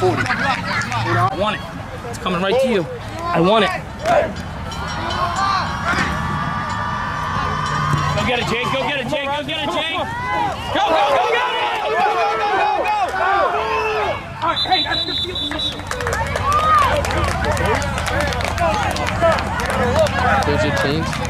40. I want it. It's coming right to you. I want it. Go get it, Jake. Go get it, Jake. Go get it, Jake. Go, go, go, go! Go, go, go, go, go! All right, hey, that's the field position. Does it change?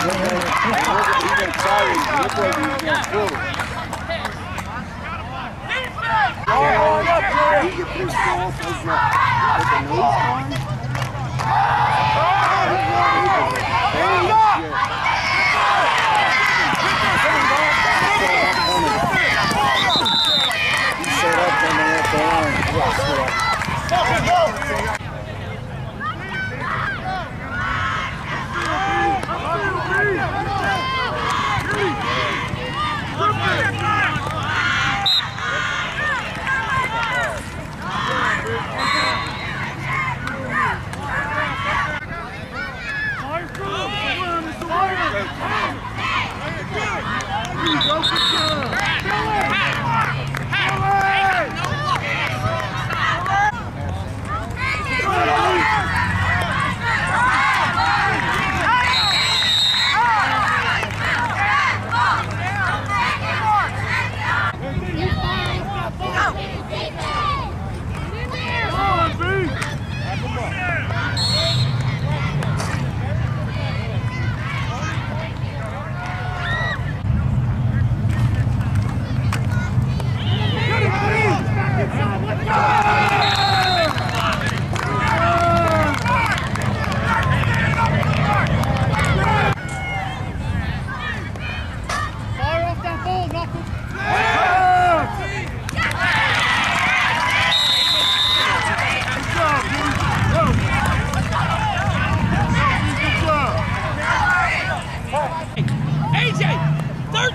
Go, go, go! AJ,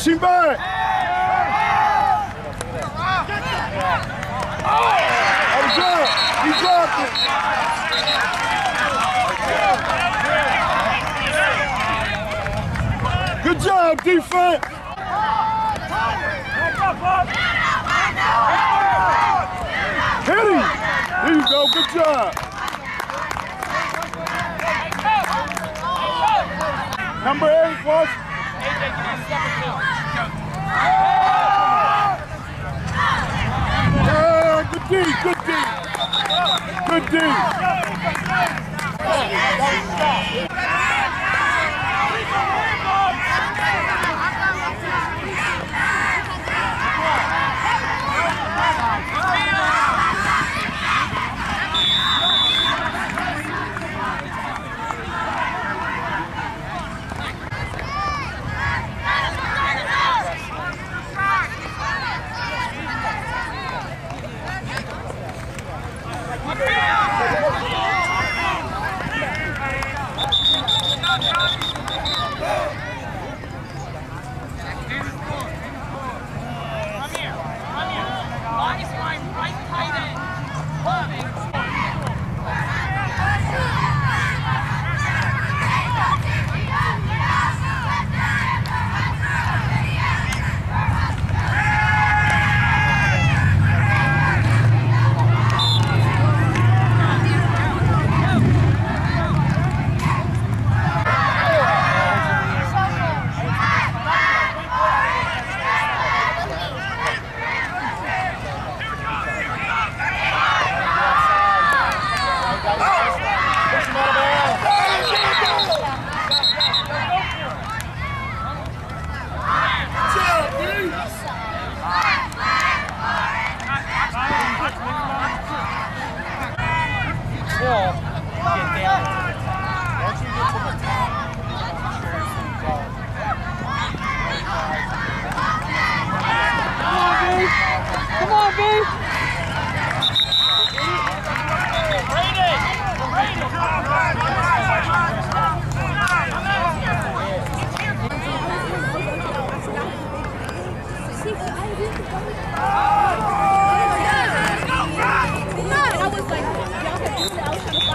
Push him back! Oh, he's up! He dropped it! Good job, defense! Hit him! There you go, good job! Number eight, watch. Yeah, good D, good D.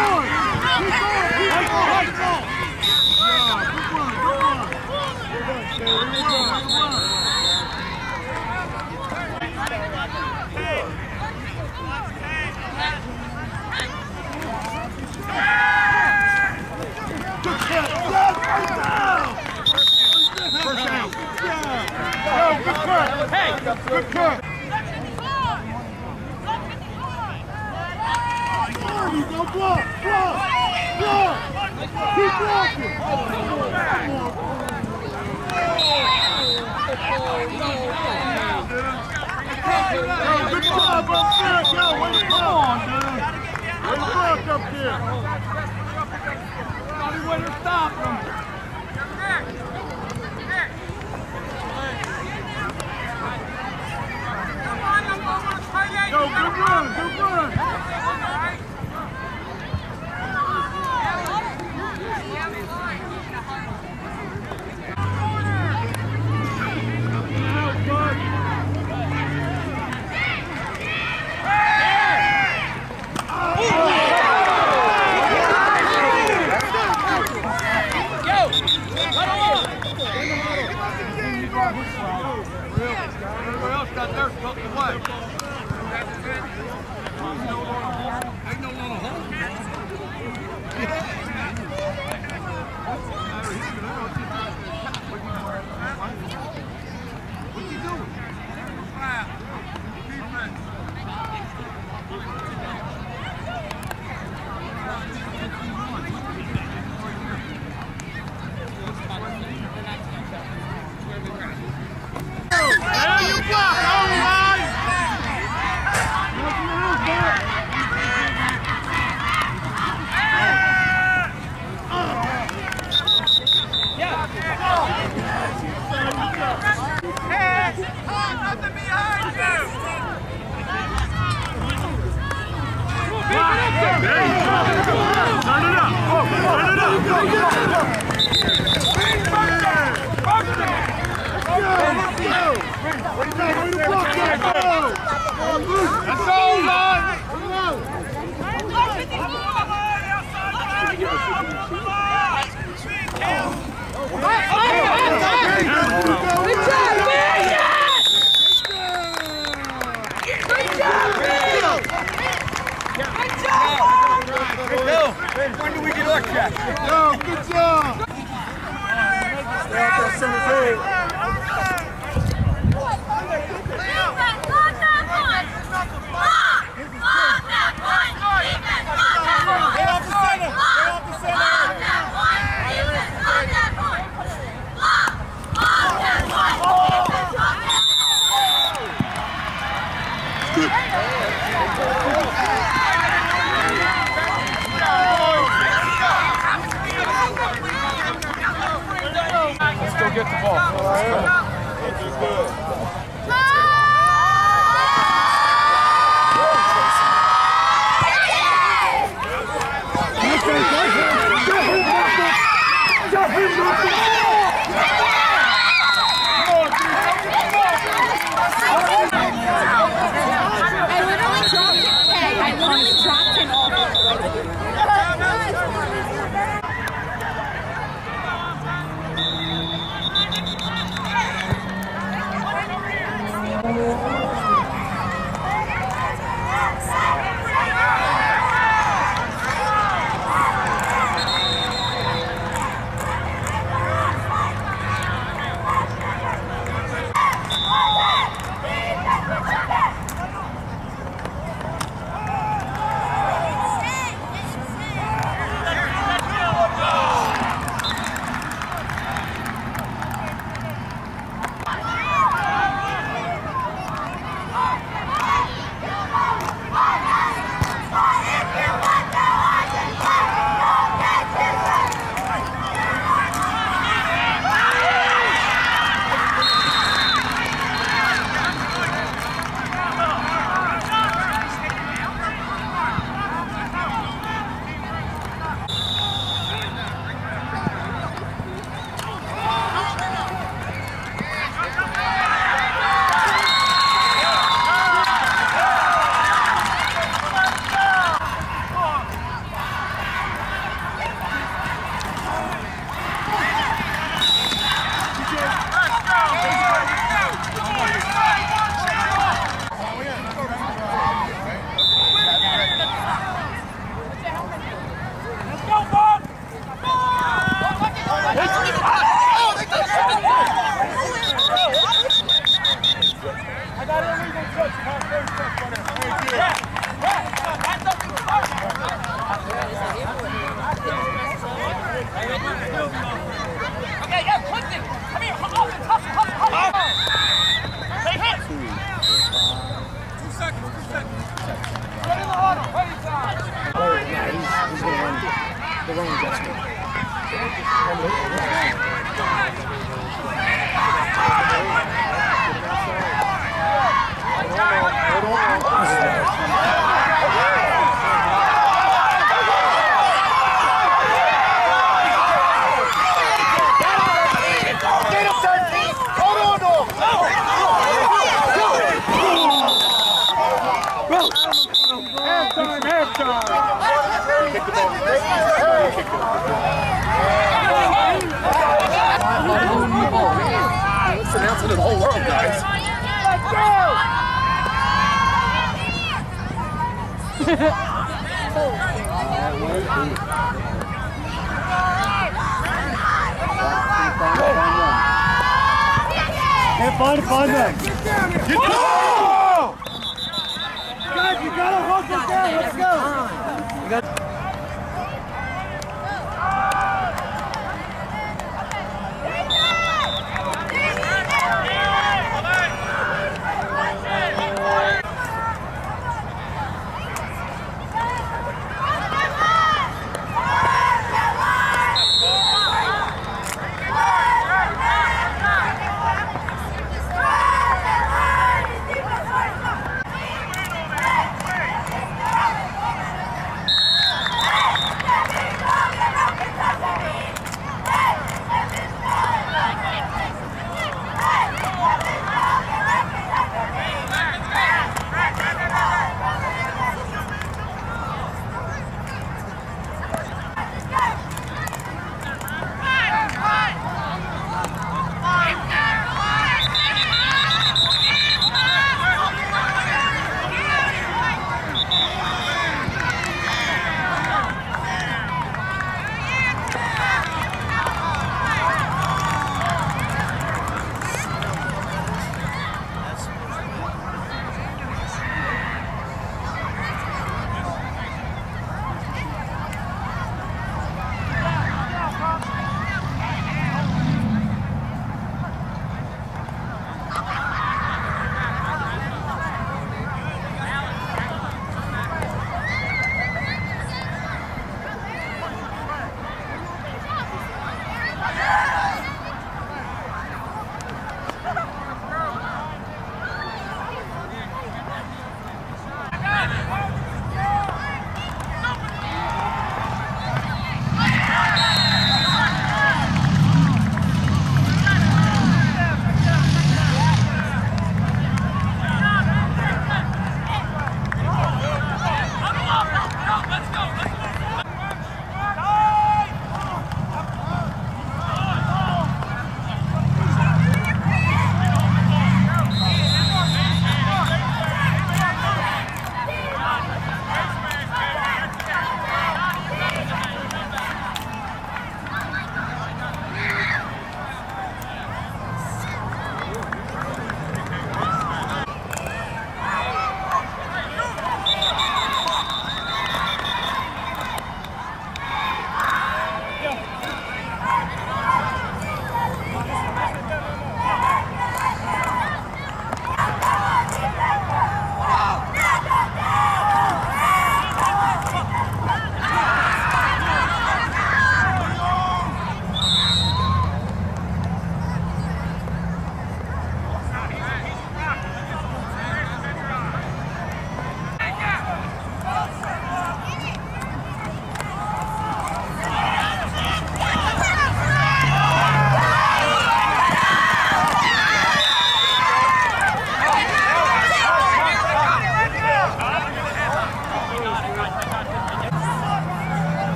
Keep When do we get our check? Yo, good job! Stay.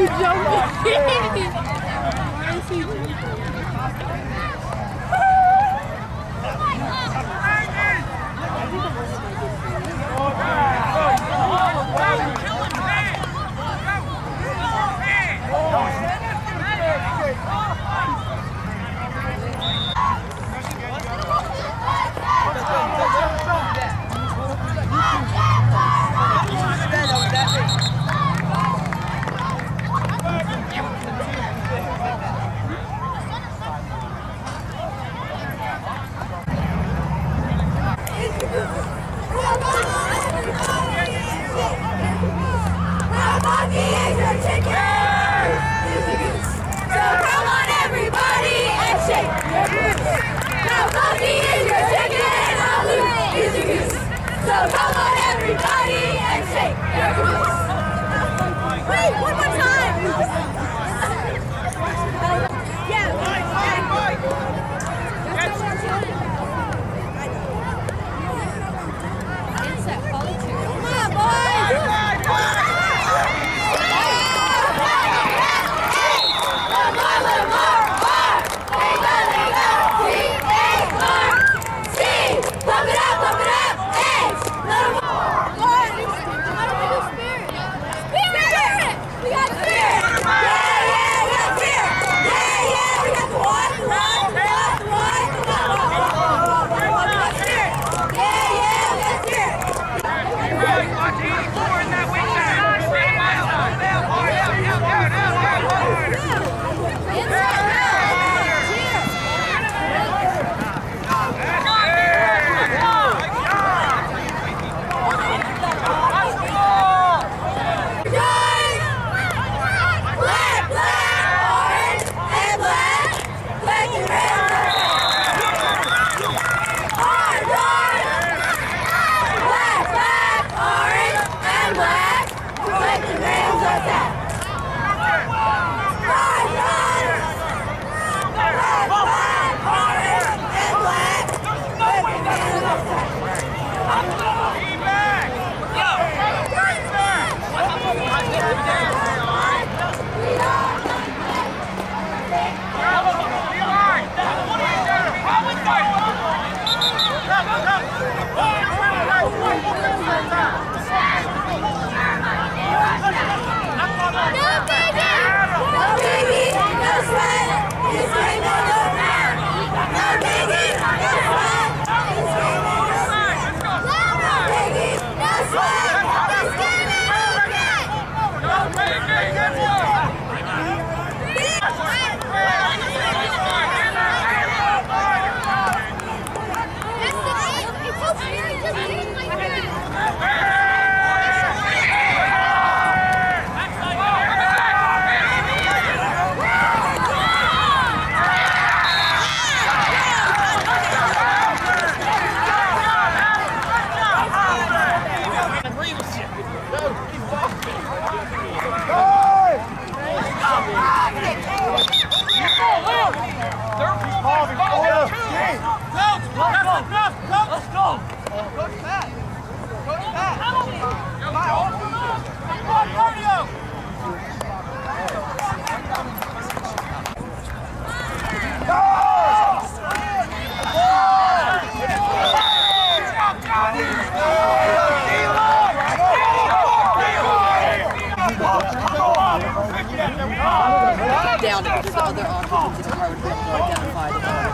Why is he jumping? on it because the officers in the car would be to identify the car.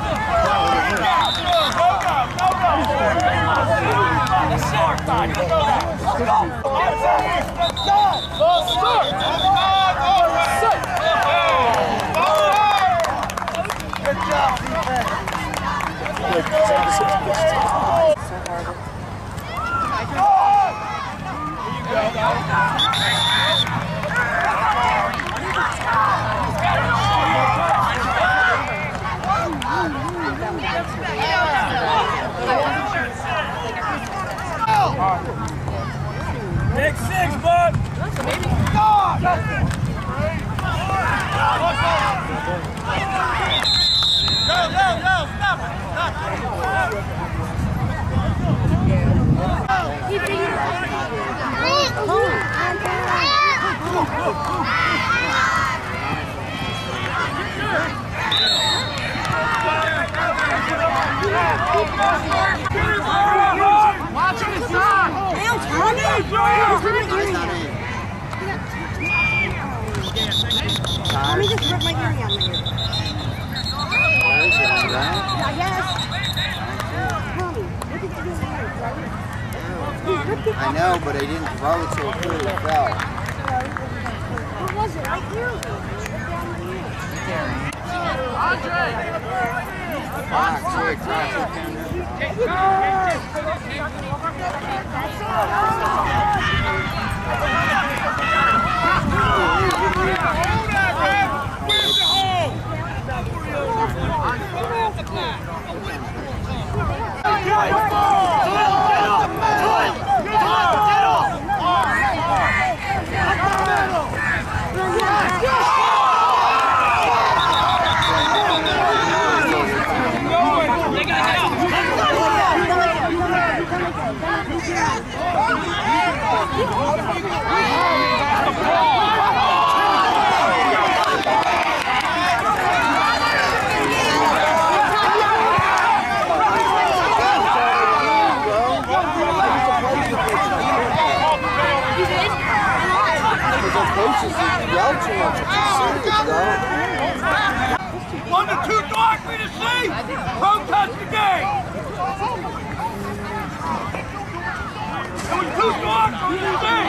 Go. Big six, bud. Go, go, go. Stop it. Stop it. Watch I know, but I didn't throw it so it clearly fell. What was it? Right here. Ripped down my ear. Fox, yeah, Fox, They gotta get out. Because those coaches yell too much. It's serious, though. One to two dark for you to see. Protest the game. It was too dark for you to see.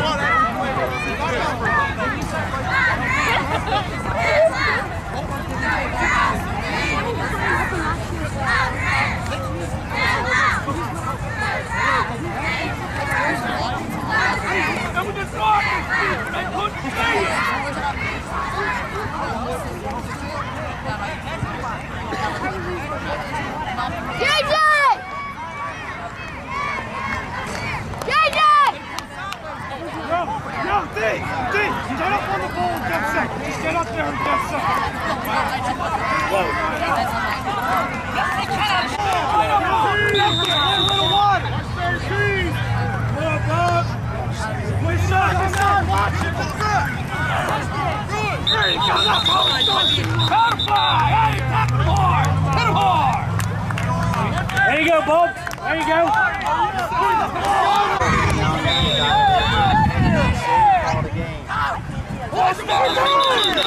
It was the darkness. They couldn't see it. JJ! JJ! Yo, yo, D, D, get up on the ball and get set. Just get up there and get set. There you go, Bob. There you go. Here we go. Let's go, defense.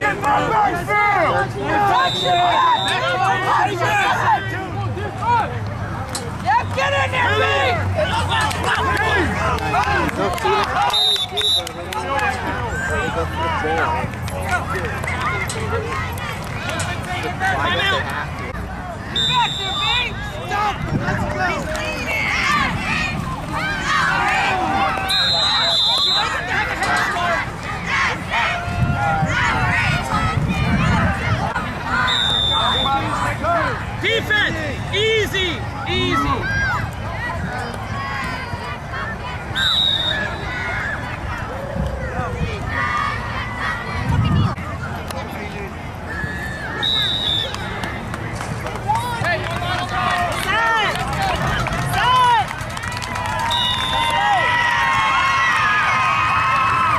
Get my backfield. Defense, easy, easy.